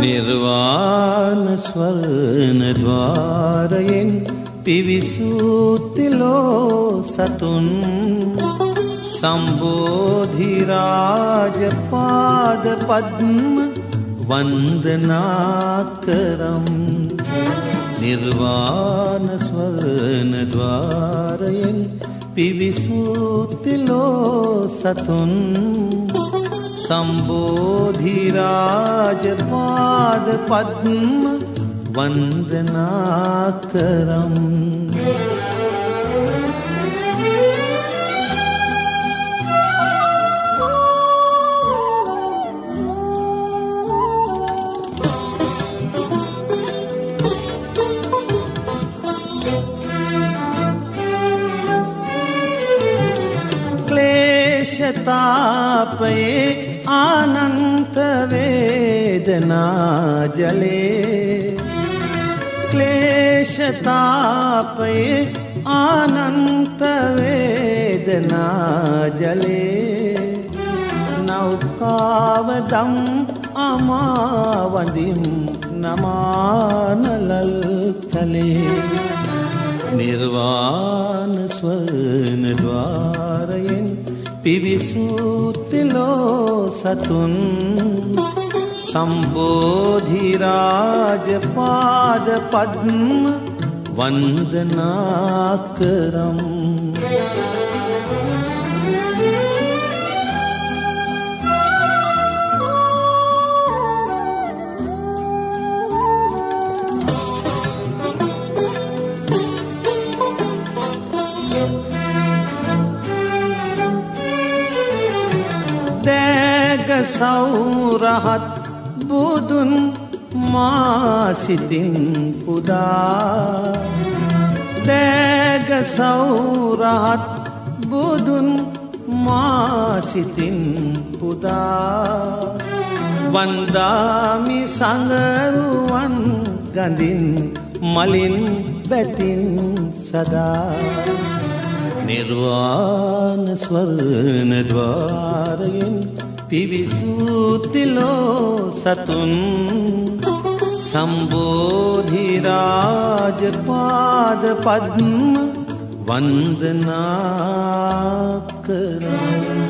නිර්වාණ ස්වර්ණ ద్వාරයෙන් පිවිසූතිලෝ සතුන්. සම්බෝධි රාජ පාද පද්ම වන්දනා කරම් නිර්වාණ ස්වර්ණ ద్వාරයෙන් පිවිසූතිලෝ සතුන්. सम्बोधिराजपाद पद्म वन्दना පද්ම වන්දනා කරම් ක්ලේශතාපයේ ආනන්තවේදනා ජලේ ක්ලේශතාපයේ ආනන්තවේදනා ජලේ නෞකාවදම් අමාවදිම් නමානලල් තලේ නිර්වාණ ස්වර්ණ ద్వාරයෙන් පිවිසූතිලෝ සතුන්. සම්බෝධිරාජ පාද පද්ම වන්දනා කරම්. දෑග සෞරහත් බුදුන් මාසිතින් පුදා. දෑග සෞරහත් බුදුන් මාසිතින් පුදා. වන්දාමි සඟරුවන් ගඳින් මලින් බැතින් සදා. නිර්වාණ ස්වර්ණ ద్వාරයෙන් පිවිසූතිලෝ සතුන්. සම්බෝධිරාජ පාද පද්ම වන්දනා කරම්.